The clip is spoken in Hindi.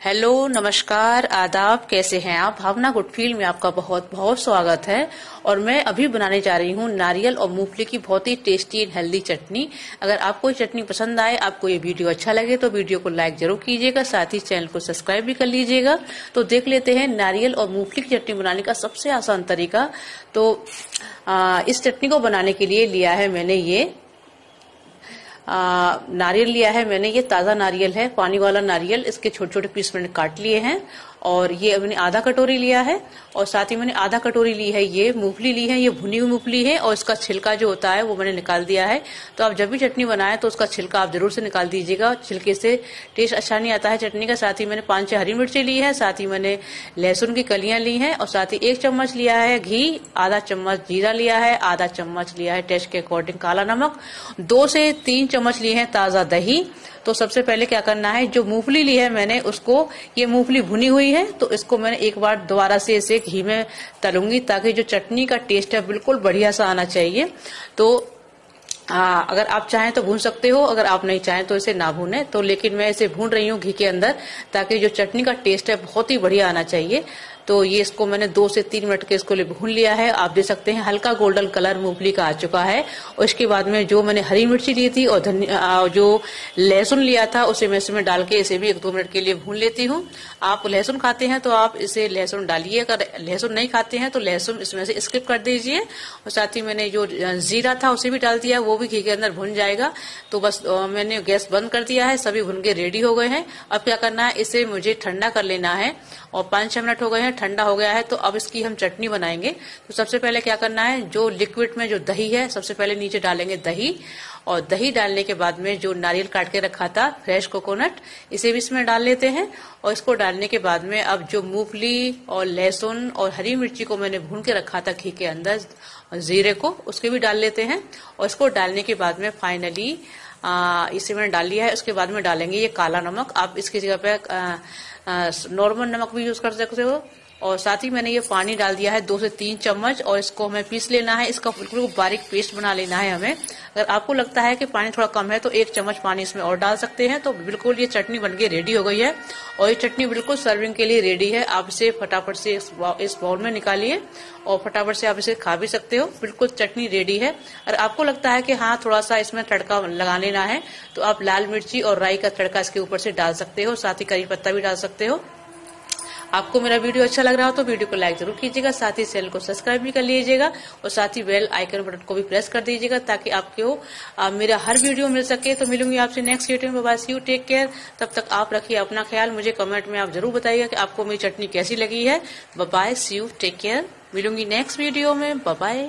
हेलो नमस्कार आदाब कैसे हैं आप? भावना गुडफील में आपका बहुत बहुत स्वागत है और मैं अभी बनाने जा रही हूँ नारियल और मूंगफली की बहुत ही टेस्टी एंड हेल्दी चटनी। अगर आपको ये चटनी पसंद आए आपको ये वीडियो अच्छा लगे तो वीडियो को लाइक ज़रूर कीजिएगा साथ ही चैनल को सब्सक्राइब भी कर लीजिएगा। तो देख लेते हैं नारियल और मूंगफली की चटनी बनाने का सबसे आसान तरीका। तो आ, इस चटनी को बनाने के लिए लिया है मैंने ये नारियल लिया है मैंने, ये ताज़ा नारियल है, पानी वाला नारियल, इसके छोटे छोटे पीस मैंने काट लिए हैं। और ये मैंने आधा कटोरी लिया है, और साथ ही मैंने आधा कटोरी ली है, ये मूंगफली ली है, ये भुनी हुई मूंगफली है, और इसका छिलका जो होता है वो मैंने निकाल दिया है। तो आप जब भी चटनी बनाए तो उसका छिलका आप ज़रूर से निकाल दीजिएगा। छिलके से टेस्ट अच्छा नहीं आता है चटनी का। साथ ही मैंने पाँच छह हरी मिर्ची ली है, साथ ही मैंने लहसुन की कलियाँ ली है, और साथ ही एक चम्मच लिया है घी, आधा चम्मच जीरा लिया है, आधा चम्मच लिया है टेस्ट के अकॉर्डिंग काला नमक, दो से तीन चम्मच लिए हैं ताज़ा दही तो सबसे पहले क्या करना है जो मूंगफली ली है मैंने उसको ये मूंगफली भुनी हुई है तो इसको मैंने एक बार दोबारा से इसे घी में तलूँगी ताकि जो चटनी का टेस्ट है बिल्कुल बढ़िया सा आना चाहिए। तो आ, अगर आप चाहें तो भून सकते हो अगर आप नहीं चाहें तो इसे ना भूने। तो लेकिन मैं इसे भून रही हूँ घी के अंदर ताकि जो चटनी का टेस्ट है बहुत ही बढ़िया आना चाहिए। तो ये इसको मैंने दो से तीन मिनट के इसको भून लिया है। आप देख सकते हैं, हल्का गोल्डन कलर मूंगफली का आ चुका है। और इसके बाद में जो मैंने हरी मिर्ची ली थी और जो लहसुन लिया था, उसे मैं इसमें डाल के इसे भी एक दो मिनट के लिए भून लेती हूँ। आप लहसुन खाते हैं तो आप इसे लहसुन डालिए। अगर लहसुन नहीं खाते हैं तो लहसुन इसमें से स्किप कर दीजिए। और साथ ही मैंने जो जीरा था, उसे भी डाल दिया, वो भी घी के अंदर भुन जाएगा। तो बस मैंने गैस बंद कर दिया है, सभी भुन के रेडी हो गए हैं। अब क्या करना है, इसे मुझे ठंडा कर लेना है। और पाँच छह मिनट हो गए हैं ठंडा हो गया है तो अब इसकी हम चटनी बनाएँगे। तो सबसे पहले क्या करना है, जो लिक्विड में जो दही है, सबसे पहले नीचे डालेंगे दही। और दही डालने के बाद में जो नारियल काट के रखा था, फ्रेश कोकोनट, इसे भी इसमें डाल लेते हैं। और इसको डालने के बाद में अब जो मूंगफली और लहसुन और हरी मिर्ची को मैंने भून के रखा था घी के अंदर, जीरे को, उसके भी डाल लेते हैं। और इसको डालने के बाद में फाइनली इसे मैंने डाल लिया है। उसके बाद में डालेंगे ये काला नमक। आप इसकी जगह पे नॉर्मल नमक भी यूज़ कर सकते हो। और साथ ही मैंने ये पानी डाल दिया है दो से तीन चम्मच और इसको हमें पीस लेना है। इसका बिल्कुल बारीक पेस्ट बना लेना है हमें। अगर आपको लगता है कि पानी थोड़ा कम है तो एक चम्मच पानी इसमें और डाल सकते हैं। तो बिल्कुल ये चटनी बनके रेडी हो गई है और ये चटनी बिल्कुल सर्विंग के लिए रेडी है। आप इसे फटाफट से इस बाउल में निकालिए और फटाफट से आप इसे खा भी सकते हो। बिल्कुल चटनी रेडी है। और आपको लगता है कि हाँ थोड़ा सा इसमें तड़का लगा लेना है तो आप लाल मिर्ची और राई का तड़का इसके ऊपर से डाल सकते हो। साथ ही करी पत्ता भी डाल सकते हो। आपको मेरा वीडियो अच्छा लग रहा हो तो वीडियो को लाइक ज़रूर कीजिएगा, साथ ही चैनल को सब्सक्राइब भी कर लीजिएगा और साथ ही बेल आइकन बटन को भी प्रेस कर दीजिएगा ताकि आपको मेरा हर वीडियो मिल सके। तो मिलूँगी आपसे नेक्स्ट वीडियो में। बाय यू टेक केयर तब तक आप रखिए अपना ख्याल। मुझे कमेंट में आप ज़रूर बताइएगा कि आपको मेरी चटनी कैसी लगी है। Bye see you take care मिलूँगी नेक्स्ट वीडियो में। बाय